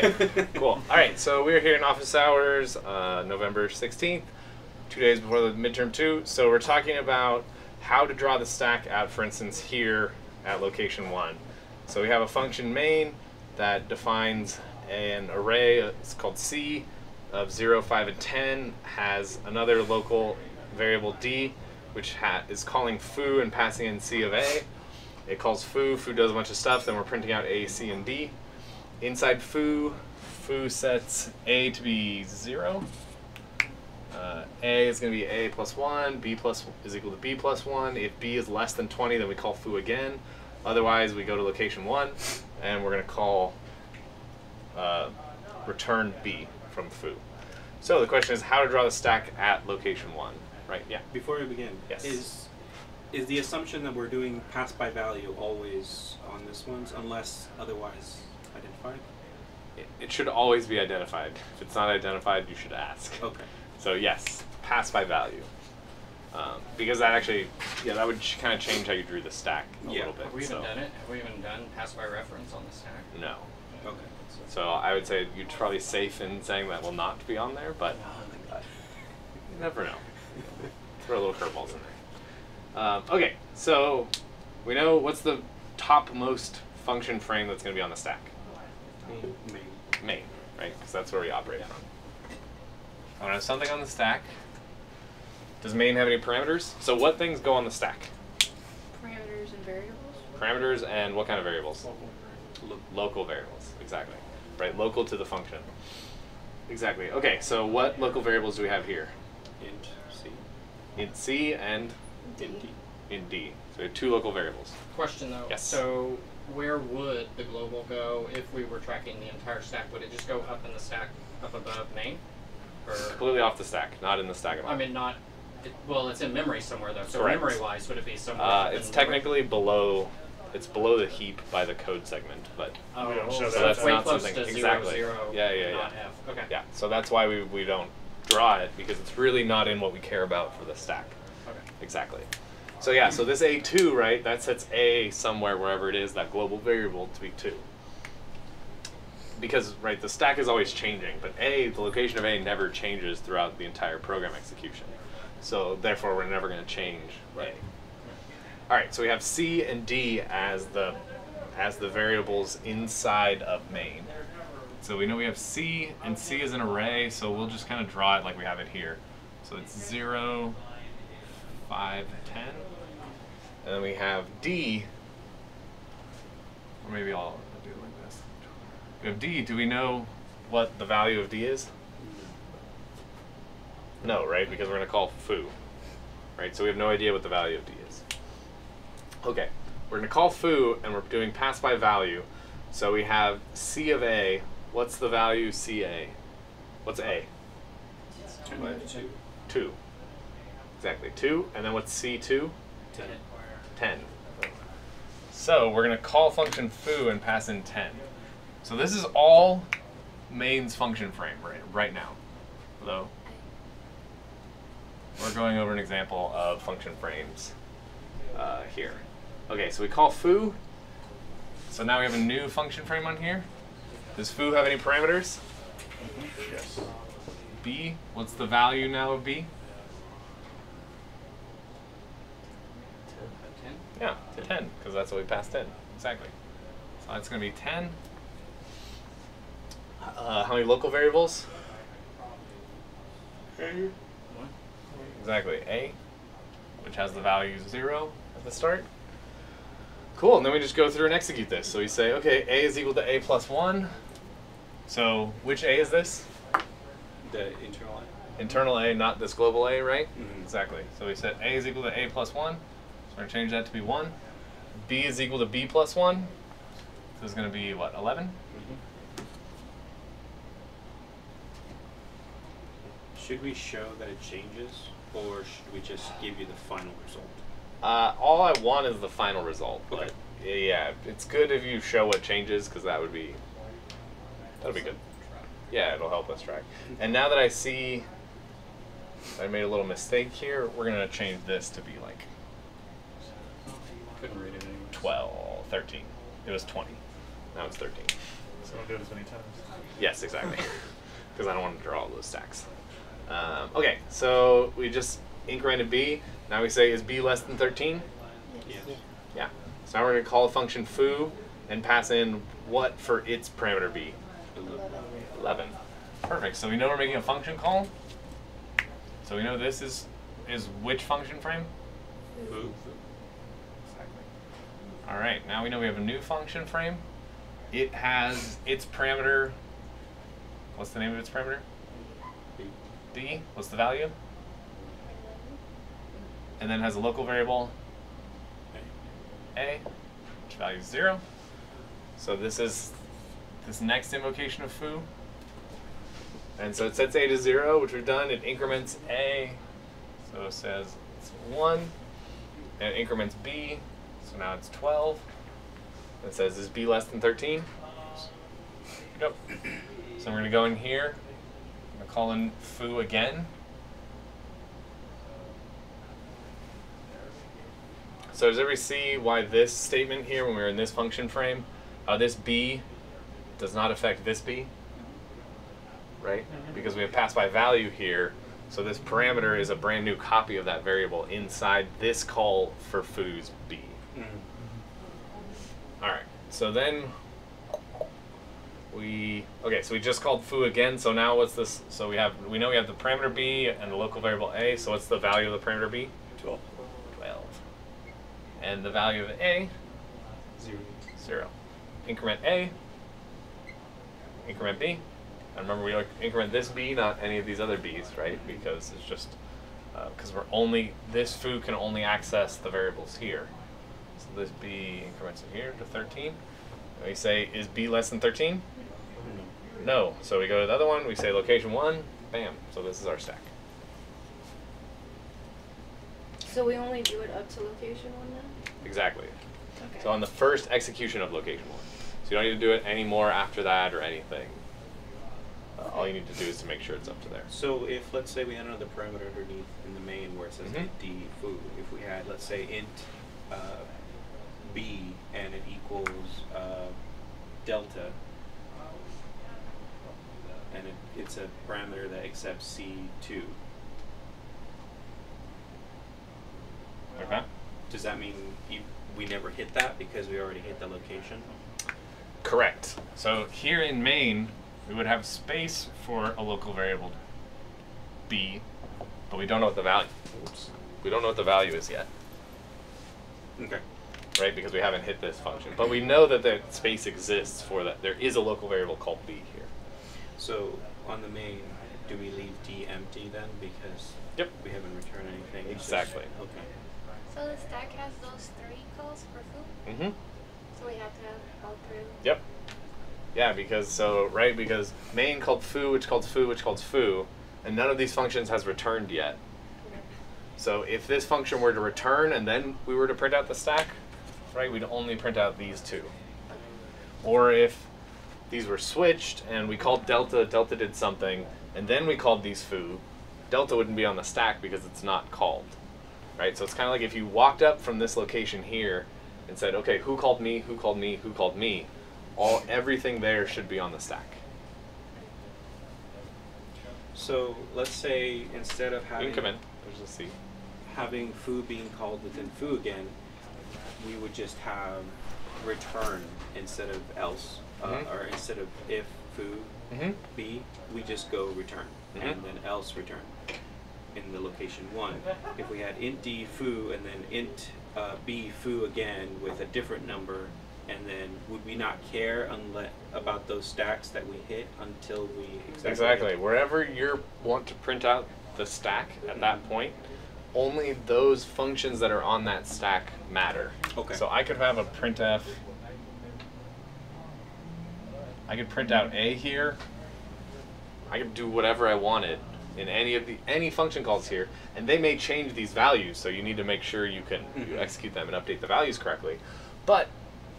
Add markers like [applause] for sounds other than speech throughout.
[laughs] cool. All right, so we're here in office hours, uh, November 16th, two days before the midterm two. So we're talking about how to draw the stack out, for instance, here at location one. So we have a function main that defines an array, it's called C, of 0, 5, and 10, has another local variable D, which is calling foo and passing in C of A. It calls foo, foo does a bunch of stuff, then we're printing out A, C, and D. Inside foo, foo sets A to be 0. Uh, A is going to be A plus 1, B plus is equal to B plus 1. If B is less than 20, then we call foo again. Otherwise, we go to location 1, and we're going to call uh, return B from foo. So the question is how to draw the stack at location 1. Right, yeah. Before we begin, Yes. is is the assumption that we're doing pass by value always on this ones unless otherwise identified? It, it should always be identified. If it's not identified, you should ask. Okay. So yes, pass by value. Um, because that actually, yeah, that would kind of change how you drew the stack a Yeah. little bit. Have we even so, done it? Have we even done pass by reference on the stack? No. Okay. So I would say you're probably safe in saying that will not be on there, but you never know. Throw a little curveballs in there. Um, okay, so we know what's the topmost function frame that's going to be on the stack. Main. Main. Main, right? Because that's where we operate from. I want to have something on the stack. Does main have any parameters? So what things go on the stack? Parameters and variables. Parameters and what kind of variables? Look. Local variables, exactly. Right, local to the function. Exactly. Okay, so what local variables do we have here? Int C. In C and Int D. in D. So we have two local variables. Question though. Yes. So where would the global go if we were tracking the entire stack? Would it just go up in the stack up above main? Or Completely off the stack, not in the stack at all. I mean not it, well, it's in memory somewhere though. So Correct. memory wise would it be somewhere uh, it's in technically below, it's below the heap by the code segment, but oh, We don't so that. that's way not close something- to exactly. zero zero. Yeah, yeah, not yeah. F. Okay. yeah. So that's why we, we don't draw it because it's really not in what we care about for the stack. Okay. Exactly. So yeah, so this A2, right, that sets A somewhere wherever it is, that global variable to be 2. Because, right, the stack is always changing, but A, the location of A never changes throughout the entire program execution. So therefore, we're never going to change A. All right, so we have C and D as the as the variables inside of main. So we know we have C, and C is an array, so we'll just kind of draw it like we have it here. So it's 0, 5, 10. And then we have D, or maybe I'll do it like this. We have D, do we know what the value of D is? No, right? Because we're going to call foo. Right? So we have no idea what the value of D is. Okay, we're going to call foo, and we're doing pass by value. So we have C of A. What's the value CA? What's A? Two. Two. Exactly, 2. And then what's C2? Ten. 10. So we're going to call function foo and pass in 10. So this is all main's function frame right, right now. Although we're going over an example of function frames uh, here. Okay, so we call foo. So now we have a new function frame on here. Does foo have any parameters? Yes. B, what's the value now of B? Yeah, 10, because that's what we passed in. Exactly. So that's going to be 10. Uh, how many local variables? One. Exactly, A, which has the value 0 at the start. Cool, and then we just go through and execute this. So we say, okay, A is equal to A plus 1. So which A is this? The internal line. Internal A, not this global A, right? Mhm. Exactly. So we said A is equal to A plus 1. Going to change that to be 1. B is equal to B plus 1. So it's going to be, what, 11? Mm-hmm. Should we show that it changes, or should we just give you the final result? Uh, all I want is the final result. But Okay. yeah, yeah, it's good if you show what changes because that would be that'll be good. Yeah, it'll help us track. And now that I see I made a little mistake here, we're gonna change this to be like Couldn't read it anymore. 12, 13. It was 20. Now it's 13. So don't do it as many times. Yes, exactly. [laughs] Because I don't want to draw all those stacks. Um, okay, so we just incremented b. Now we say is b less than 13? Yes. Yeah. So now we're going to call a function foo and pass in what for its parameter b? 11. Perfect. So we know we're making a function call. So we know this is is which function frame? Foo. All right. Now we know we have a new function frame. It has its parameter. What's the name of its parameter? B. b. What's the value? And then has a local variable a, which value is zero. So this is this next invocation of foo. And so it sets a to zero, which we've done. It increments a, so it says it's one. And it increments b, so now it's 12. It says is b less than 13? Yep. So we're gonna go in here. I'm gonna call in foo again. So does everybody see why this statement here, when we're in this function frame, uh, this b does not affect this b? Right? Because we have pass by value here, so this parameter is a brand new copy of that variable inside this call for foo's b. All right. So then we okay. So we just called foo again. So now what's this? So we have we know we have the parameter b and the local variable a. So what's the value of the parameter b? 12. 12. And the value of a, Zero. 0. Increment a, increment b. And remember, we increment this b, not any of these other b's, right? Because it's just, uh, because we're only, this foo can only access the variables here. So this b increments in here to 13. And we say, is b less than 13? No. No. So we go to the other one, we say location 1, bam. So this is our stack. So we only do it up to location one then? Exactly. Okay. So on the first execution of location one. So you don't need to do it anymore after that or anything. Uh, all you need to do is to make sure it's up to there. So if let's say we had another parameter underneath in the main where it says Mhm. d foo, if we had let's say int uh, b and it equals uh, delta, and it, it's a parameter that accepts c two. Okay. Does that mean you, we never hit that because we already hit the location? Correct. So here in main, we would have space for a local variable b, but we don't know what the value. Oops. We don't know what the value is yet, Okay. Right? Because we haven't hit this function. But we know that that space exists for that. There is a local variable called b here. So on the main, do we leave d empty then because Yep. we haven't returned anything? It's just- Exactly. okay. So the stack has those three calls for foo? Mm-hmm. so we have to have all three. Yep. Yeah, because so right because main called foo, which called foo, which called foo, and none of these functions has returned yet. So if this function were to return and then we were to print out the stack, right, we'd only print out these two. Or if these were switched and we called delta, delta did something, and then we called these foo, delta wouldn't be on the stack because it's not called. Right? So it's kind of like if you walked up from this location here and said, okay, who called me, who called me, who called me, all everything there should be on the stack. So let's say instead of having come in. There's a seat. having foo being called within foo again, we would just have return instead of else, uh, Mhm. or instead of if foo Mm-hmm. b, we just go return Mhm. and then else return in the location one. If we had int d foo and then int uh, b foo again with a different number, and then would we not care unless about those stacks that we hit until we exactly, Exactly. Wherever you want to print out the stack at that point, only those functions that are on that stack matter. Okay. So I could have a printf. I could print out a here. I could do whatever I wanted in any of the any function calls here, and they may change these values. So you need to make sure you can you Mhm. execute them and update the values correctly. But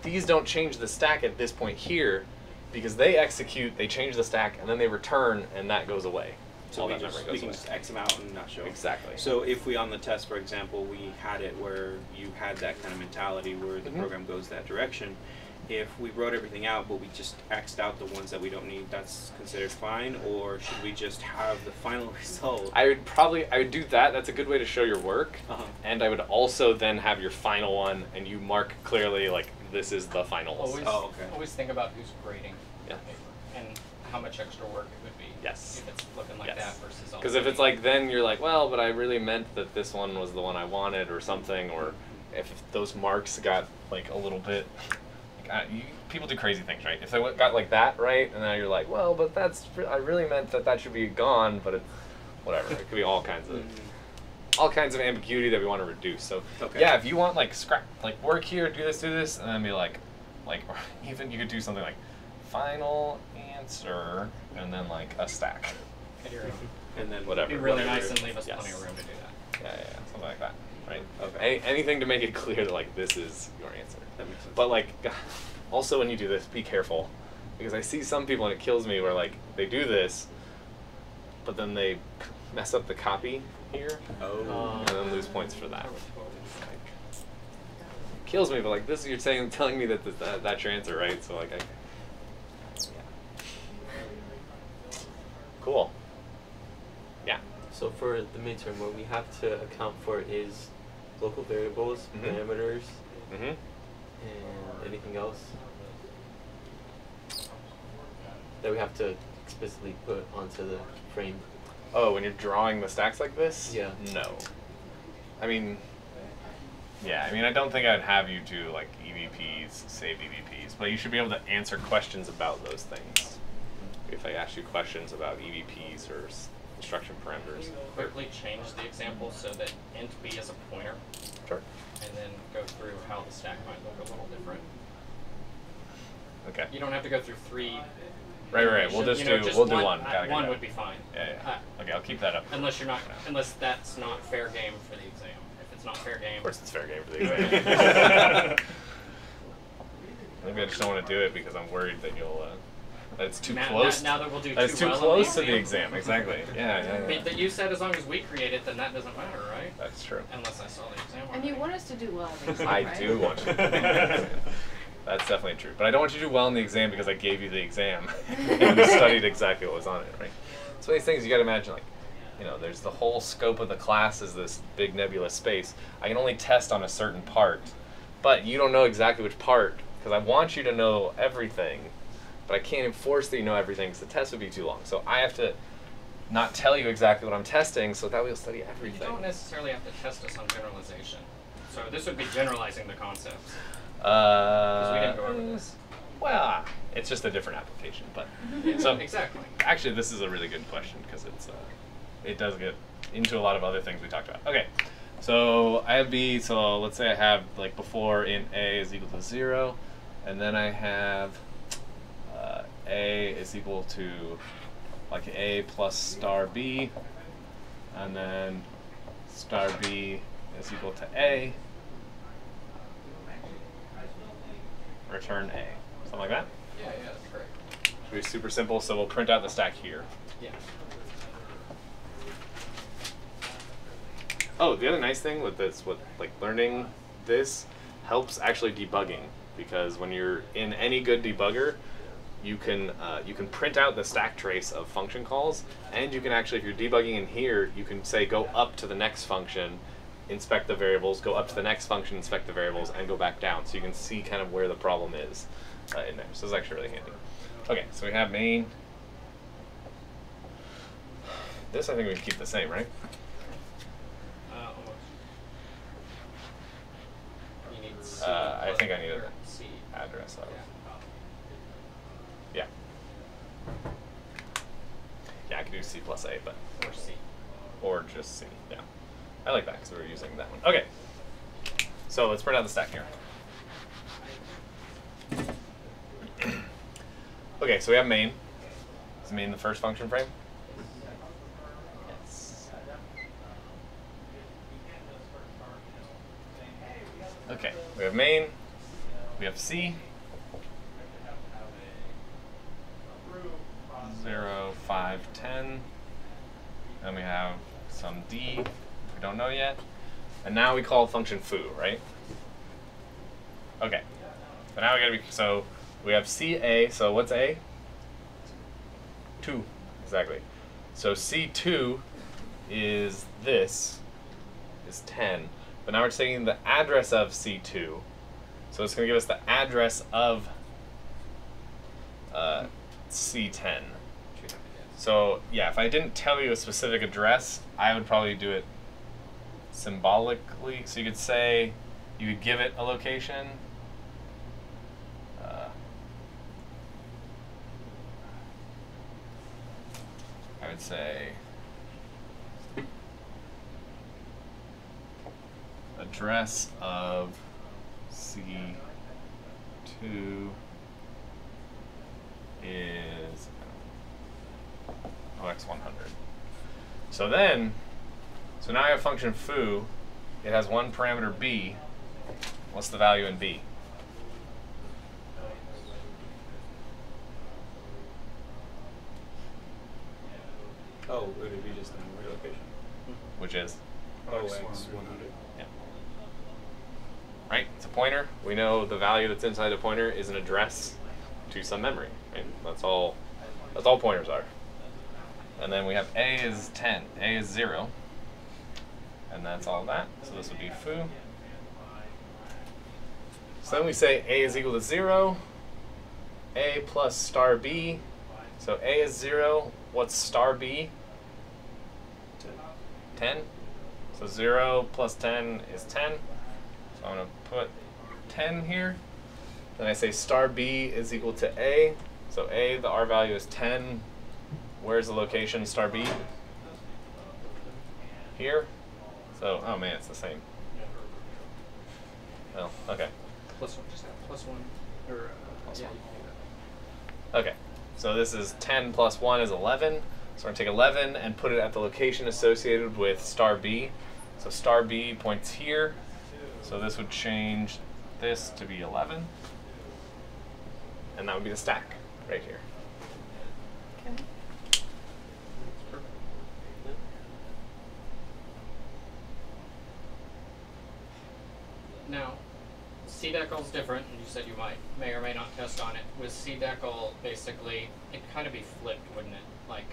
these don't change the stack at this point here because they execute, they change the stack, and then they return, and that goes away. So All we that just, memory we goes can away. just X them out and not show. Exactly. So if we on the test, for example, we had it where you had that kind of mentality where the Mhm. program goes that direction, if we wrote everything out but we just xed out the ones that we don't need, that's considered fine, or should we just have the final [laughs] result? I would probably I would do that. That's a good way to show your work. Uh-huh. And I would also then have your final one, and you mark clearly like this is the final. Always, Oh, okay. always think about who's grading Yeah. your paper and how much extra work it would be. Yes. If it's looking like Yes. that versus. Because if it's like then you're like, well, but I really meant that this one was the one I wanted or something, or if those marks got like a little bit, like, I, you, people do crazy things, right? If they got like that right, and now you're like, well, but that's I really meant that that should be gone, but it's whatever. It could be all kinds of Mhm. all kinds of ambiguity that we want to reduce. So Okay. yeah, if you want like scrap like work here, do this, do this, and then be like like or [laughs] even you could do something like final answer and then like a stack. It'd And then Whatever. Be really whatever. nice and leave us Yes. plenty of room to do that. Yeah, yeah, yeah, something like that. Right. Okay. Any, anything to make it clear that like this is your answer. That makes sense. But like, [laughs] also when you do this, be careful, because I see some people and it kills me where like they do this, but then they mess up the copy here, Oh. and then lose points for that. Kills me, but like this, you're saying, telling me that this, that that's your answer, right? So like I. Cool. Yeah. So for the midterm, what we have to account for is local variables, Mhm. parameters, Mm-hmm. and anything else that we have to explicitly put onto the frame. Oh, when you're drawing the stacks like this? Yeah. No. I mean, yeah, I mean, I don't think I'd have you do like EBPs, save EBPs, but you should be able to answer questions about those things. If I ask you questions about EBPs or s- instruction parameters. Quickly change the example so that int b is a pointer, Sure. and then go through how the stack might look a little different. Okay. You don't have to go through three. Right, right, right. We'll You just know, do- we'll do one. one. one would be fine. Yeah, yeah. Uh, Okay, I'll keep that up. Unless you're not, unless that's not fair game for the exam. If it's not fair game. Of course, it's fair game for the exam. [laughs] [laughs] Maybe I just don't want to do it because I'm worried that you'll. Uh, that it's too Now- close. now- now that we'll do that it's too too well close the to the exam. exam. Exactly. [laughs] Yeah, yeah, But yeah. that you said as long as we create it, then that doesn't matter, right? That's true. Unless I saw the exam. And you want us to do well [laughs] exam, I right? do want you to do well in the exam. That's definitely true. But I don't want you to do well in the exam because I gave you the exam [laughs] and you studied exactly what was on it, right? So these things you gotta imagine like, you know, there's the whole scope of the class is this big nebulous space. I can only test on a certain part, but you don't know exactly which part because I want you to know everything, but I can't enforce that you know everything because the test would be too long. So I have to not tell you exactly what I'm testing so that you'll study everything. You don't necessarily have to test us on generalization. So this would be generalizing the concepts. Uh, we didn't go over this. Well, it's just a different application, but [laughs] so exactly. Actually, this is a really good question because it's uh, it does get into a lot of other things we talked about. Okay, so I have B. So let's say I have like before in A is equal to zero, and then I have uh, A is equal to like A plus star B, and then star B is equal to A. Return A. Something like that? Yeah, yeah, that's correct. Should be super simple, so we'll print out the stack here. Yeah. Oh, the other nice thing with this, with like learning this, helps actually debugging because when you're in any good debugger, you can uh, you can print out the stack trace of function calls, and you can actually, if you're debugging in here, you can say go up to the next function, inspect the variables, go up to the next function, inspect the variables, and go back down, so you can see kind of where the problem is uh, in there. So it's actually really handy. Okay, so we have main. This I think we can keep the same, right? Uh, almost. You need C. Uh, I think I need a- or C. address of. Yeah. Yeah. Yeah, I could do C plus A, but Or C. or just C. Yeah, I like that because we're using that one. Okay. So let's print out the stack here. [clears throat] okay, so we have main. Is main the first function frame? Yes. Okay, we have main. We have C. 1. And we have some D, we don't know yet. And now we call function foo, right? Okay. But now we gotta be, so we have CA, so what's A? 2, exactly. So C2 is this, is 10. But now we're taking the address of C2. So it's gonna give us the address of uh, C10. So yeah, if I didn't tell you a specific address, I would probably do it symbolically. So you could say, you could give it a location. Uh, I would say address of C two is So then, so now I have function foo. It has one parameter b. What's the value in b? Oh, would it be just the memory location? Which is OX 100. yeah. Right? It's a pointer. We know the value that's inside the pointer is an address to some memory. Right? That's all. That's all pointers are. And then we have a is ten. A is zero. And that's all that. So this would be foo. So then we say a is equal to zero. A plus star b. So a is zero. What's star b? 10. So 0 plus 10 is 10. So I'm going to put 10 here. Then I say star B is equal to A. So A, the R value is 10. Where's the location star B? Here. So, oh man, it's the same. Well, okay. Plus one, just plus one, or uh, Plus yeah. one. you can do that. Okay, so this is 10 plus 1 is 11. So we're going to take 11 and put it at the location associated with star B. So star B points here. So this would change this to be 11. And that would be the stack right here. Okay. Now, CDECL is different, and you said you might may or may not test on it. With CDECL, basically, it'd kind of be flipped, wouldn't it? Like,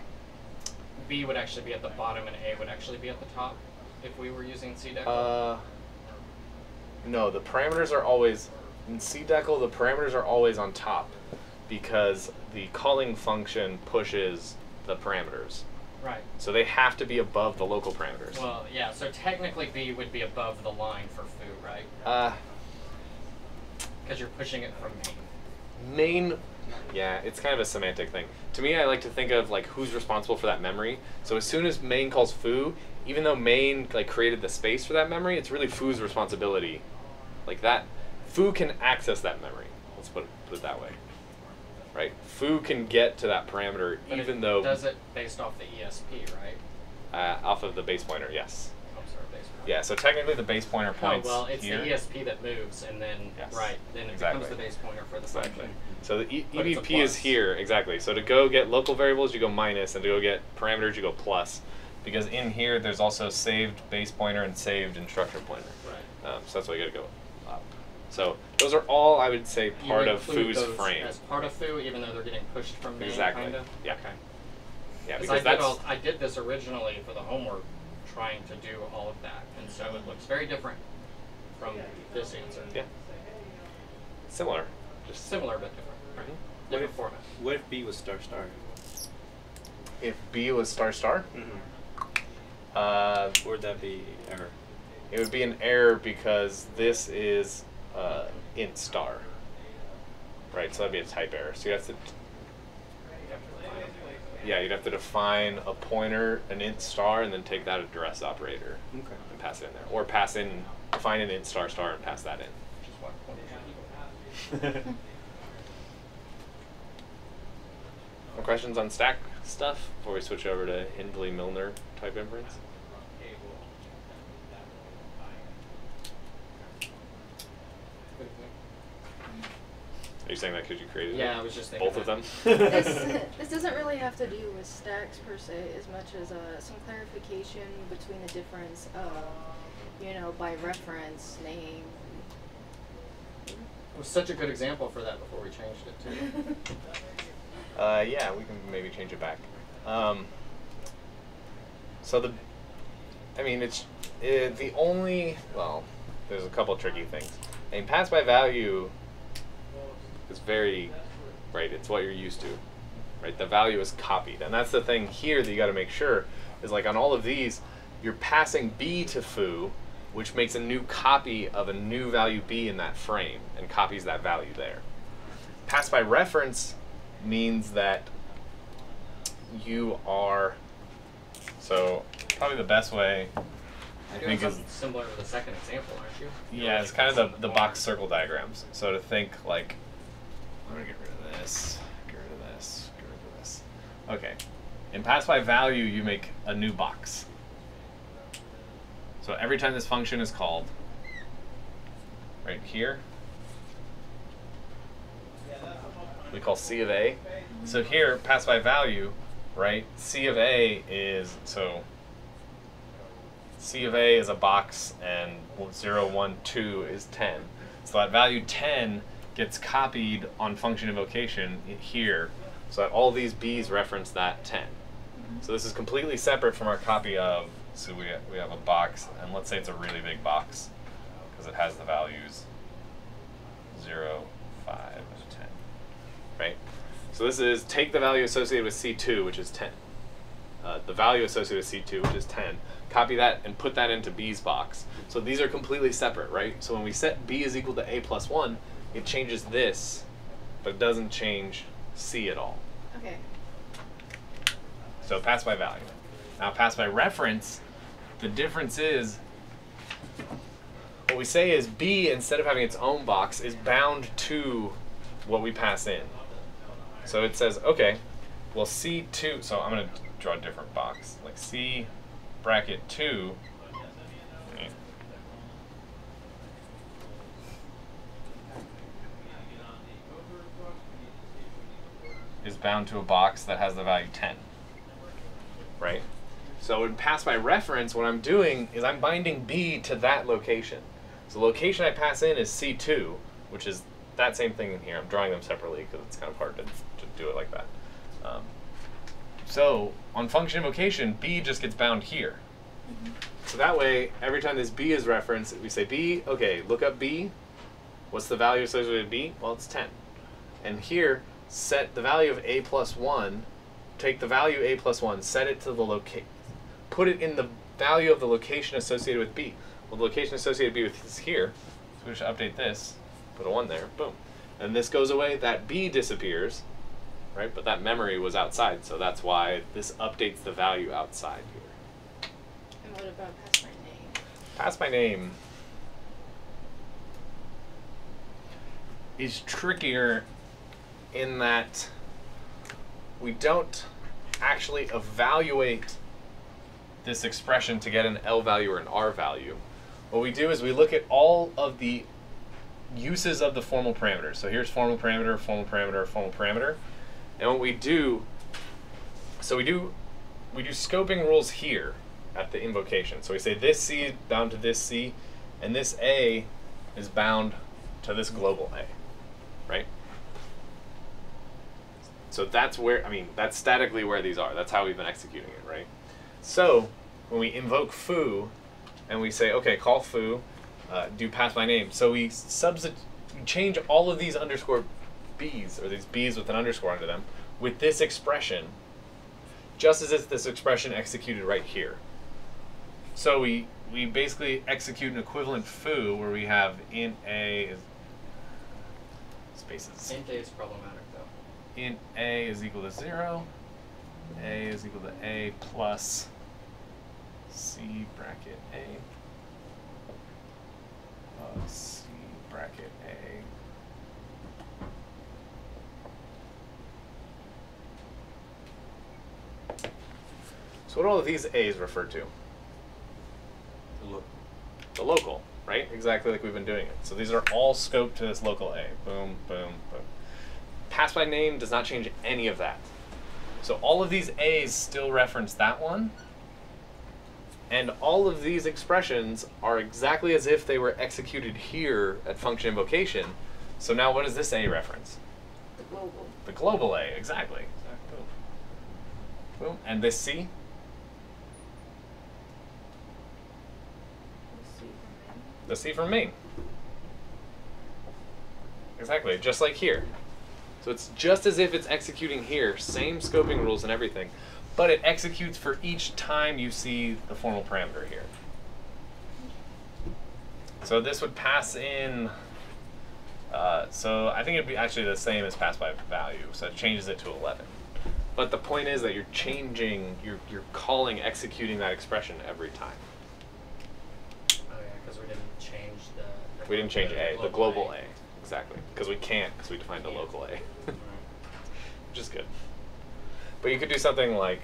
B would actually be at the bottom and A would actually be at the top if we were using CDECL. Uh, no, the parameters are always in CDECL. The parameters are always on top because the calling function pushes the parameters. right. So they have to be above the local parameters. Well, yeah, so technically B would be above the line for foo, right? uh, Because you're pushing it from main. main yeah it's kind of a semantic thing. To me i like to think of like who's responsible for that memory. So as soon as main calls foo even though main like created the space for that memory it's really foo's responsibility. Like that foo can access that memory. Let's put it, put it that way. Right? Foo can get to that parameter But even it though does it based off the ESP, right? uh, off of the base pointer yes Oh, sorry, base pointer. yeah so technically the base pointer points. Oh, points well, it's here the ESP that moves, and then Yes, right, then it exactly. becomes the base pointer for the Exactly. function. So the e- But EBP is here exactly. So to go get local variables, you go minus, and to go get parameters, you go plus, because in here there's also saved base pointer and saved instruction pointer. Right. Um, so that's why you got to go up. So those are all I would say You part of include Foo's frame. As part of foo, even though they're getting pushed from main, Exactly. kinda. Yeah. Okay. Yeah, 'Cause because I did all, I did this originally for the homework, trying to do all of that, and so it looks very different from this answer. yeah similar. Just Similar but different. Right. Mhm. Different format. What if B was star star? if B was star star, Mm-hmm. uh, Would that be error? it would be an error because this is uh, int star. Right, so that'd be a type error. So you have to Yeah, you'd have to define a pointer, an int star, and then take that address operator Okay. and pass it in there. Or pass in, define an int star star and pass that in. Which is what pointers are equal. More questions on stack stuff before we switch over to Hindley Milner type inference? What do you think? Are you saying that because you created it? Yeah, I was just thinking Both of them? [laughs] this, [laughs] this doesn't really have to do with stacks per se, as much as uh, some clarification between the difference of, you know, by reference, name. It was such a good example for that before we changed it too. [laughs] Uh, yeah, we can maybe change it back. Um, so the, I mean, it's it, the only well, there's a couple tricky things. I mean, pass by value is very, right? It's what you're used to, right? The value is copied, and that's the thing here that you got to make sure is like on all of these, you're passing b to foo, which makes a new copy of a new value b in that frame and copies that value there. Pass by reference means that you are so probably the best way I think is similar to the second example, aren't you? yeah, it's kind of the, the box circle diagrams. So to think like, I'm gonna get rid of this, get rid of this, get rid of this. Okay, in pass by value, you make a new box. So every time this function is called, right here, we call C of A. So here, pass by value, right? C of A is so C of A is a box and 0, 1, 2 is 10. So that value 10 gets copied on function invocation here so that all these B's reference that 10. So this is completely separate from our copy of, so we, we have a box, and let's say it's a really big box because it has the values 0, 5, and 10, right? So this is take the value associated with C2, which is 10 uh, the value associated with C2, which is 10, copy that and put that into B's box. So these are completely separate, right? So when we set B is equal to A plus 1, it changes this, but it doesn't change C at all. okay. So pass by value. Now pass by reference, the difference is what we say is B, instead of having its own box, is bound to what we pass in. So it says, okay, well C2, so I'm going to draw a different box, like C bracket 2. okay, Is bound to a box that has the value 10 right? So in pass by reference, what I'm doing is I'm binding B to that location. So the location I pass in is C2, which is that same thing in here. I'm drawing them separately because it's kind of hard to, to do it like that. Um, so on function invocation, B just gets bound here. So that way, every time this B is referenced, we say B, okay, look up B. What's the value associated with B? Well, it's 10. And here, set the value of A plus 1 take the value a plus 1, set it to the locate, put it in the value of the location associated with b. Well, the location associated with b is here, so we should update this, put a 1 there, boom. And this goes away, that b disappears, right? But that memory was outside, so that's why this updates the value outside here. And what about pass by name? Pass by name is trickier in that we don't actually evaluate this expression to get an L value or an R value. What we do is we look at all of the uses of the formal parameters. So here's formal parameter, formal parameter, formal parameter. And what we do, so we do we do scoping rules here at the invocation. So we say this C is bound to this C, and this A is bound to this global A, right? So that's where, I mean, that's statically where these are. That's how we've been executing it, right? So when we invoke foo and we say, okay, call foo, uh, do pass by name. So we substitute, change all of these underscore b's, or these b's with an underscore under them, with this expression, just as if this expression executed right here. So we, we basically execute an equivalent foo where we have int a spaces Int A is problematic. Int a is equal to 0, a is equal to a plus c bracket a plus c bracket a So what do all of these a's refer to? Look. The local, right? Exactly like we've been doing it. So these are all scoped to this local A. Boom, boom, boom. Pass by name does not change any of that. So all of these A's still reference that one. And all of these expressions are exactly as if they were executed here at function invocation, So now what does this A reference? The global. The global A, exactly. Boom. Boom. And this C? Let's see. The C from main. Exactly, just like here. So it's just as if it's executing here, same scoping rules and everything, but it executes for each time you see the formal parameter here. So this would pass in. Uh, so I think it'd be actually the same as pass by value. So it changes it to 11. But the point is that you're changing, you're, you're calling, executing that expression every time. Oh yeah, because we didn't change the. the We didn't change the A, the global A. Exactly. Because we can't, because we defined a local A. [laughs] Which is good. But you could do something like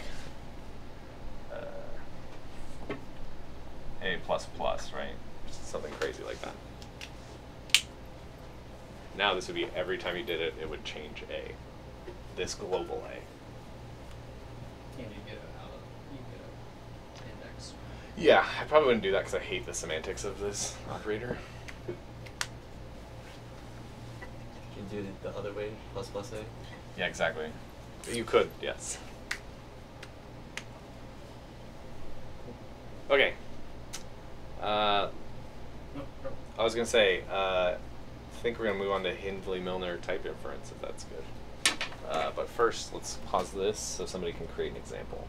uh, A plus plus, right? Just something crazy like that. Now this would be every time you did it, it would change A. This global A. And you get a, you get a index. Yeah, I probably wouldn't do that because I hate the semantics of this operator. It the other way, plus plus A. Yeah, exactly. You could, yes. Okay. Uh. I was gonna say, uh, I think we're gonna move on to Hindley Milner type inference if that's good. Uh, but first, let's pause this so somebody can create an example.